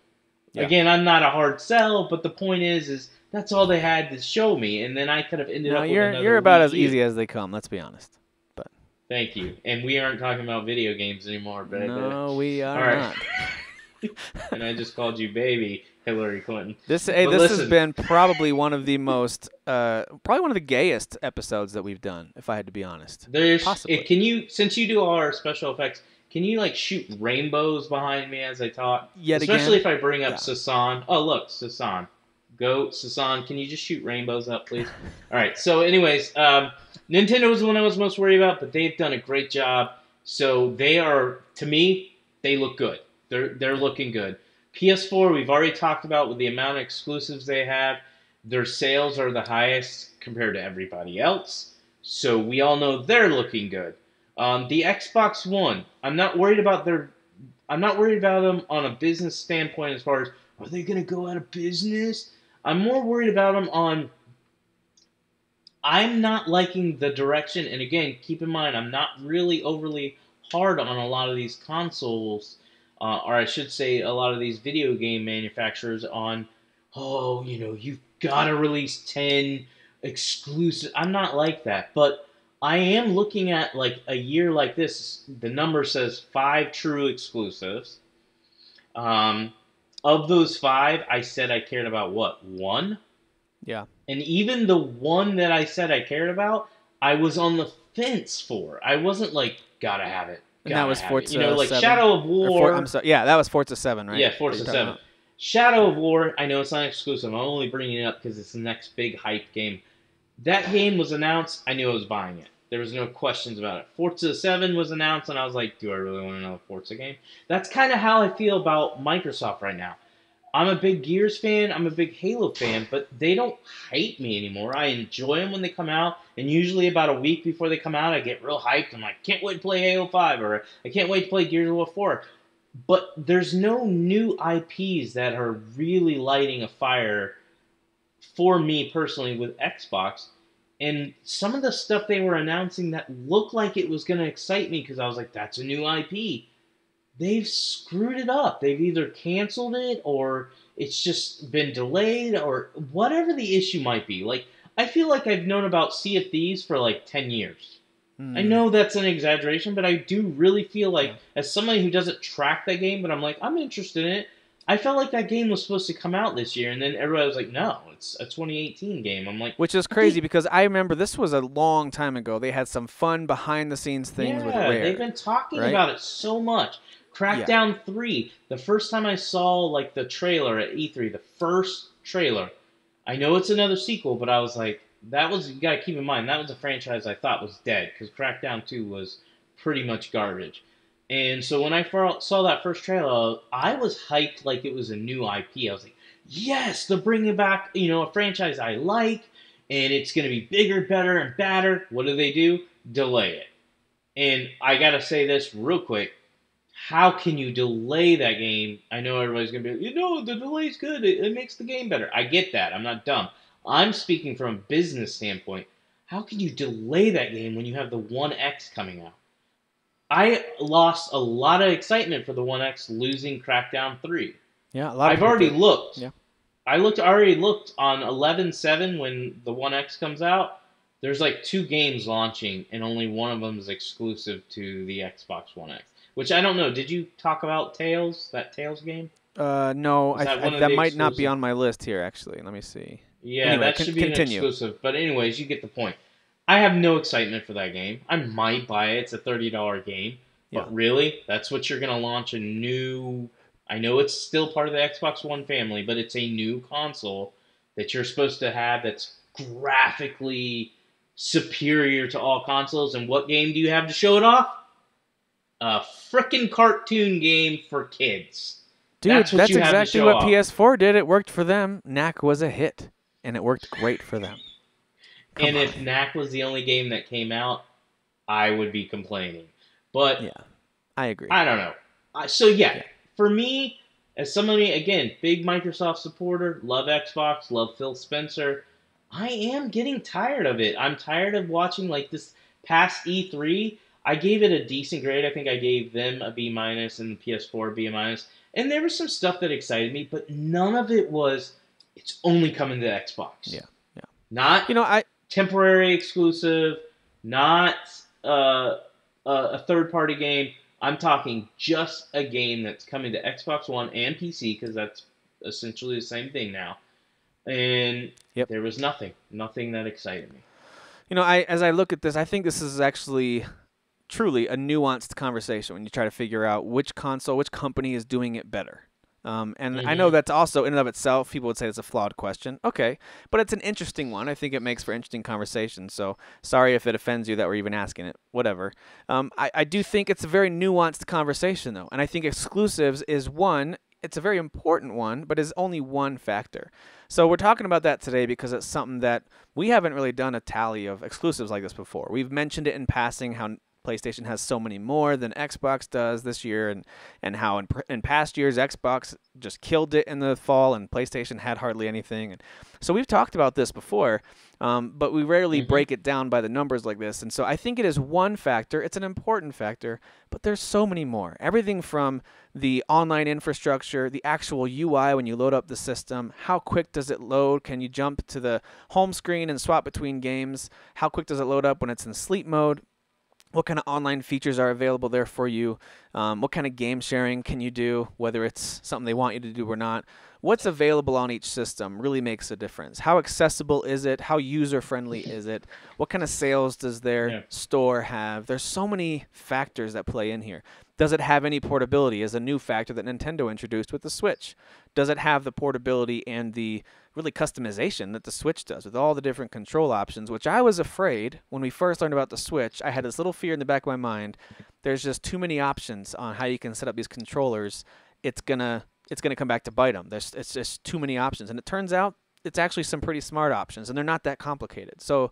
Yeah. Again, I'm not a hard sell, but the point is, is that's all they had to show me, and then I could have ended No, up. you're with you're about as easy as they come. Let's be honest. But Thank you. And we aren't talking about video games anymore, baby. No, we are All right. not. and I just called you baby, Hillary Clinton. This hey, But this has been probably one of the most, uh, probably one of the gayest episodes that we've done, if I had to be honest. There's Possibly. eh, can you since you do all our special effects, can you like shoot rainbows behind me as I talk? Yet Especially again, if I bring up Yeah. Sasan. Oh look, Sasan. Go Sasan, can you just shoot rainbows up, please? Alright, so anyways, um Nintendo was the one I was most worried about, but they've done a great job. So they are to me, they look good. They're they're looking good. PS4, we've already talked about with the amount of exclusives they have. Their sales are the highest compared to everybody else. So we all know they're looking good. Um, the Xbox One, I'm not worried about their. I'm not worried about them on a business standpoint as far as are they going to go out of business. I'm more worried about them on. I'm not liking the direction, and again, keep in mind, I'm not really overly hard on a lot of these consoles, uh, or I should say, a lot of these video game manufacturers on. Oh, you know, you've got to release ten exclusive. I'm not like that, but I am looking at like a year like this. The number says five true exclusives. Um, of those five, I said I cared about what one, yeah, and even the one that I said I cared about, I was on the fence for. I wasn't like gotta have it. And that was have it." Forza You know, like 7? Shadow of War. I'm sorry, yeah, that was Forza Seven, right? Yeah, Forza 7. about? Shadow of War, I know it's not exclusive. I'm only bringing it up because it's the next big hype game. That game was announced. I knew I was buying it. There was no questions about it. Forza 7 was announced, and I was like, do I really want another Forza game? That's kind of how I feel about Microsoft right now. I'm a big Gears fan. I'm a big Halo fan, but they don't hate me anymore. I enjoy them when they come out, and usually about a week before they come out, I get real hyped. I'm like, can't wait to play Halo 5, or I can't wait to play Gears of War 4 but there's no new IPs that are really lighting a fire for me personally with Xbox. And some of the stuff they were announcing that looked like it was going to excite me because I was like, that's a new IP. They've screwed it up. They've either canceled it or it's just been delayed or whatever the issue might be. Like, I feel like I've known about Sea of Thieves for like 10 years. Hmm. I know that's an exaggeration, but I do really feel like, as somebody who doesn't track that game, but I'm like, I'm interested in it. I felt like that game was supposed to come out this year, and then everybody was like, no, it's a 2018 game. I'm like, Which is crazy because I remember this was a long time ago. They had some fun behind the scenes things yeah, with Rare. they've been talking right? about it so much. Crackdown 3, the first time I saw like the trailer at E3, the first trailer, I know it's another sequel, but I was like, that was you got to keep in mind that was a franchise I thought was dead because Crackdown 2 was pretty much garbage. And so when I saw that first trailer, I was hyped like it was a new IP. I was like, yes, they're bringing back you know a franchise I like, and it's going to be bigger, better, and badder. What do they do? Delay it. And I got to say this real quick. How can you delay that game? I know everybody's going to be you know, the delay's good. It, it makes the game better. I get that. I'm not dumb. I'm speaking from a business standpoint. How can you delay that game when you have the One X coming out? I lost a lot of excitement for the One X losing Crackdown 3. yeah, a lot. I've already did. looked. Yeah. I looked already looked on 11.7 when the One X comes out. There's like two games launching, and only one of them is exclusive to the Xbox One X. Which I don't know. Did you talk about Tails? That Tails game? Uh, no, I, that I- of that might not be on my list here. Actually, let me see. Yeah, Anyway, that con- should be continue. an exclusive. But anyways, you get the point. I have no excitement for that game. I might buy it. It's a thirty dollar game. But Yeah. really, that's what you're gonna launch a new. I know it's still part of the Xbox One family, but it's a new console that you're supposed to have that's graphically superior to all consoles. And what game do you have to show it off? A frickin' cartoon game for kids. Dude, That's that's, exactly what off. PS4 did. It worked for them. Knack was a hit, and it worked great for them. Come and on. if Knack was the only game that came out, I would be complaining. But Yeah, I agree. I don't know. So yeah, Yeah. for me, as somebody again, big Microsoft supporter, love Xbox, love Phil Spencer. I am getting tired of it. I'm tired of watching like this past E3. I gave it a decent grade. I think I gave them a B minus and the PS4 B minus. And there was some stuff that excited me, but none of it was. It's only coming to Xbox. Yeah, yeah. Not you know, I temporary exclusive, not uh, a, a third party game. I'm talking just a game that's coming to Xbox One and PC because that's essentially the same thing now. And Yep. there was nothing, nothing that excited me. You know, I as I look at this, I think this is actually truly a nuanced conversation when you try to figure out which console, which company is doing it better. Um, and I know Mhm. that's also in and of itself, people would say it's a flawed question. Okay, but it's an interesting one. I think it makes for interesting conversation. So sorry if it offends you that we're even asking it. Whatever. Um, I, I do think it's a very nuanced conversation though, and I think exclusives is one. It's a very important one, but is only one factor. So we're talking about that today because it's something that we haven't really done a tally of exclusives like this before. We've mentioned it in passing how PlayStation has so many more than Xbox does this year, and and how in, in past years Xbox just killed it in the fall, and PlayStation had hardly anything. And so we've talked about this before, um, but we rarely Mhm. break it down by the numbers like this. And so I think it is one factor. It's an important factor, but there's so many more. Everything from the online infrastructure, the actual UI when you load up the system, how quick does it load? Can you jump to the home screen and swap between games? How quick does it load up when it's in sleep mode? What kind of online features are available there for you, um, what kind of game sharing can you do, whether it's something they want you to do or not. What's available on each system really makes a difference. How accessible is it? How user friendly is it? What kind of sales does their Yeah. store have? There's so many factors that play in here. Does it have any portability as a new factor that Nintendo introduced with the Switch? Does it have the portability and the really customization that the Switch does with all the different control options, which I was afraid when we first learned about the Switch. I had this little fear in the back of my mind. There's just too many options on how you can set up these controllers. It's gonna it's gonna come back to bite them. There's it's just too many options, and it turns out it's actually some pretty smart options, and they're not that complicated. So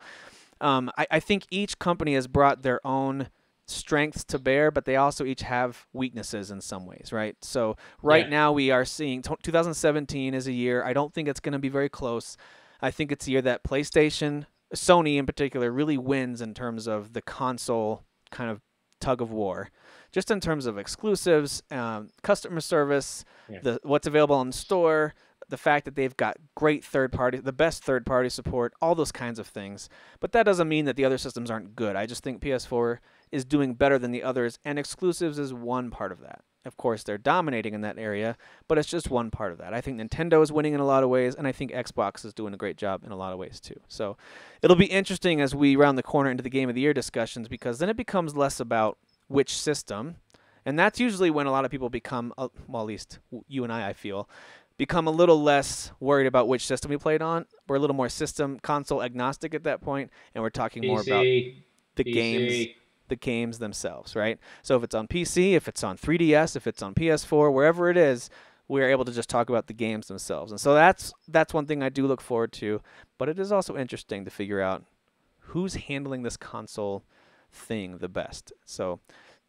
um, I, I think each company has brought their own strengths to bear, but they also each have weaknesses in some ways, right? So right Yeah. now we are seeing t- 2017 is a year. I don't think it's going to be very close. I think it's a year that PlayStation, Sony in particular, really wins in terms of the console kind of tug of war, just in terms of exclusives, um, customer service, Yeah. the what's available in the store, the fact that they've got great third party, the best third party support, all those kinds of things. But that doesn't mean that the other systems aren't good. I just think PS4 is doing better than the others, and exclusives is one part of that. Of course, they're dominating in that area, but it's just one part of that. I think Nintendo is winning in a lot of ways, and I think Xbox is doing a great job in a lot of ways too. So it'll be interesting as we round the corner into the Game of the Year discussions because then it becomes less about which system, and that's usually when a lot of people become, uh, well, at least you and I, I feel, become a little less worried about which system we played on. We're a little more system console agnostic at that point, and we're talking more about the PC. games the games themselves, right? So if it's on PC, if it's on 3DS, if it's on PS4, wherever it is, we are able to just talk about the games themselves. And so that's that's one thing I do look forward to, but it is also interesting to figure out who's handling this console thing the best. So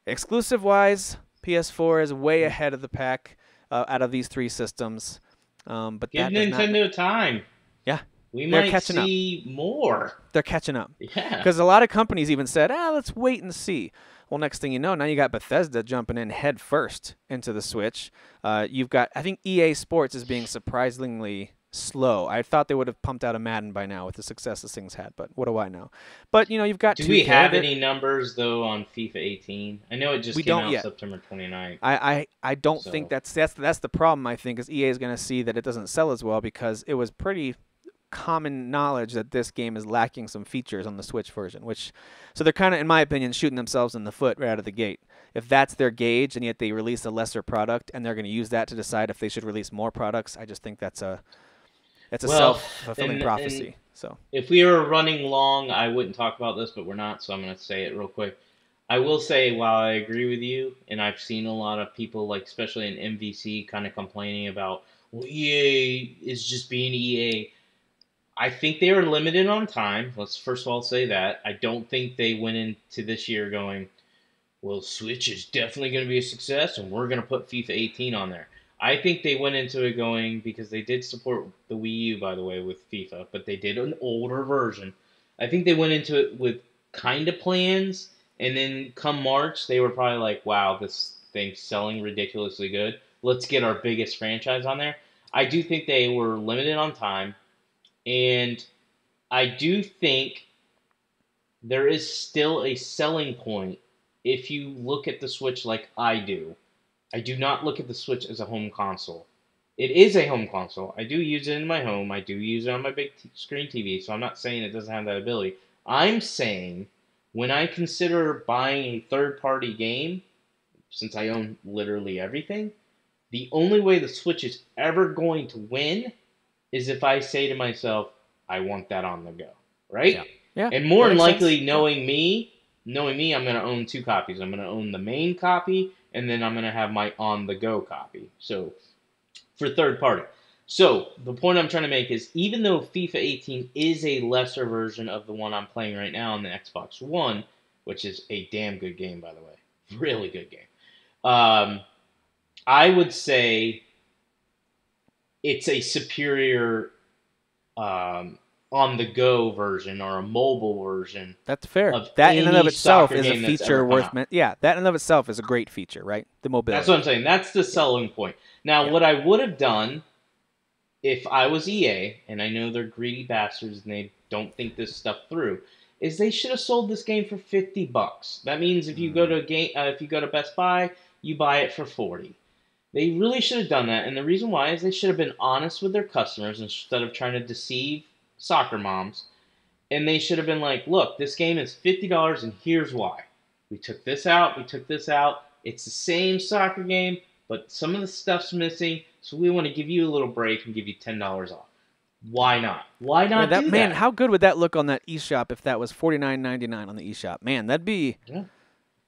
exclusive wise, PS4 is way hmm. ahead of the pack uh, out of these three systems. Um, but Give that not- Nintendo time. Yeah. We They're might catching up. see more. they're catching up. Yeah. Because a lot of companies even said, ah, let's wait and see. Well, next thing you know, now you got Bethesda jumping in head first into the Switch. Uh, you've got, I think EA Sports is being surprisingly slow. I thought they would have pumped out a Madden by now with the success this thing's had, but what do I know? But, you know, you've got Do 2K we have any numbers though on FIFA 18? I know it just We came don't out yet. September 29th. I, I, I don't think that's that's that's the problem. I think is EA is going to see that it doesn't sell as well because it was pretty common knowledge that this game is lacking some features on the Switch version. Which, so they're kind of, in my opinion, shooting themselves in the foot right out of the gate. If that's their gauge, and yet they release a lesser product, and they're going to use that to decide if they should release more products, I just think that's a it's a Well, self fulfilling prophecy. and- so If we were running long, I wouldn't talk about this, but we're not, so I'm going to say it real quick. I will say, while I agree with you, and I've seen a lot of people, like especially in MVC, kind of complaining about, well, EA is just being EA. I think they were limited on time. Let's first of all say that. I don't think they went into this year going, well, Switch is definitely going to be a success, and we're going to put FIFA 18 on there. I think they went into it going because they did support the Wii U, by the way, with FIFA, but they did an older version. I think they went into it with kind of plans, and then come March, they were probably like, wow, this thing's selling ridiculously good. Let's get our biggest franchise on there. I do think they were limited on time, and I do think there is still a selling point if you look at the Switch like I do. I do not look at the Switch as a home console. It is a home console. I do use it in my home. I do use it on my big t- screen TV, so I'm not saying it doesn't have that ability. I'm saying when I consider buying a third party game, since I own literally everything, the only way the Switch is ever going to win is if I say to myself, I want that on the go. Right? Yeah. yeah, And more than makes sense. likely, knowing me, knowing me, I'm going to own two copies. I'm going to own the main copy, and then I'm going to have my on the go copy. So, for third party. So, the point I'm trying to make is even though FIFA 18 is a lesser version of the one I'm playing right now on the Xbox One, which is a damn good game, by the way, really good game, um, I would say it's a superior um, on the go version or a mobile version. That's fair. That in and of itself is a feature worth. Men- yeah, that in and of itself is a great feature, right? The mobility. That's what I'm saying. That's the selling point. Now, Yeah. what I would have done if I was EA, and I know they're greedy bastards and they don't think this stuff through, is they should have sold this game for 50 bucks. That means if you go to a game uh, if you go to Best Buy, you buy it for 40. They really should have done that, and the reason why is they should have been honest with their customers instead of trying to deceive soccer moms. And they should have been like, "Look, this game is $50 and here's why. We took this out, we took this out. It's the same soccer game, but some of the stuff's missing, so we want to give you a little break and give you $10 off." Why not? Why Yeah, not that do man, how good would that look on that eShop if that was forty nine ninety nine on the eShop? Man, that'd be Yeah.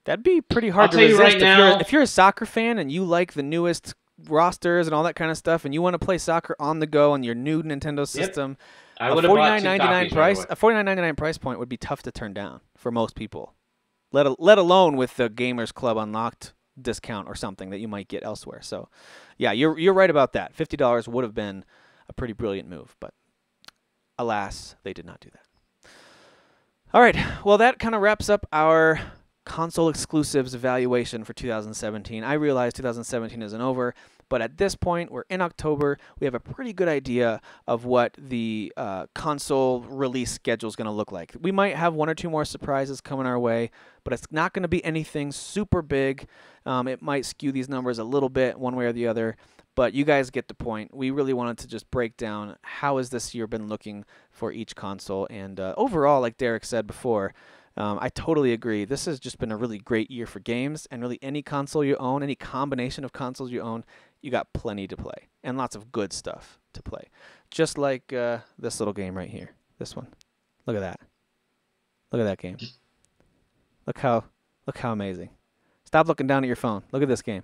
that'd be pretty hard I'll to tell you resist right if you're if you're a soccer fan and you like the newest rosters and all that kind of stuff and you want to play soccer on the go on your new Nintendo system. I a would have forty bought nine two ninety nine copies right price a forty nine ninety nine price point would be tough to turn down for most people. Let a, let alone with the Gamers Club Unlocked discount or something that you might get elsewhere. So, yeah, you're you're right about that. Fifty dollars would have been a pretty brilliant move, but alas, they did not do that. All right, well, that kind of wraps up our console exclusives evaluation for 2017. I realize 2017 isn't over, but at this point, we're in October. We have a pretty good idea of what the uh, console release schedule is going to look like. We might have one or two more surprises coming our way, but it's not going to be anything super big. Um, it might skew these numbers a little bit one way or the other, but you guys get the point. We really wanted to just break down how has this year been looking for each console, and uh, overall, like Derek said before, um, I totally agree. This has just been a really great year for games, and really any console you own, any combination of consoles you own, you got plenty to play and lots of good stuff to play. Just like uh, this little game right here. This one. Look at that. Look at that game. Look how look how amazing. Stop looking down at your phone. Look at this game.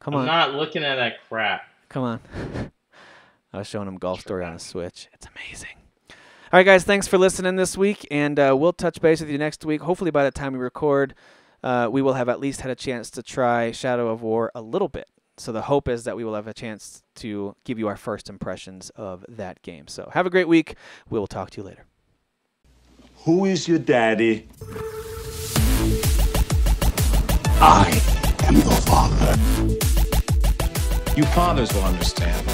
Come on. I'm not looking at that crap. Come on. I was showing him Golf Story on a Switch. It's amazing. All right, guys, thanks for listening this week, and uh, we'll touch base with you next week. Hopefully, by the time we record, uh, we will have at least had a chance to try Shadow of War a little bit. So the hope is that we will have a chance to give you our first impressions of that game. So have a great week. We will talk to you later. Who is your daddy? I am the father. You fathers will understand.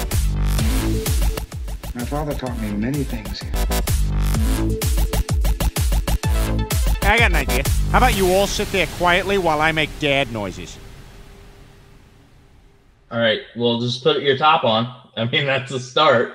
My father taught me many things. I got an idea. How about you all sit there quietly while I make dad noises? All right, well, just put your top on. I mean, that's a start.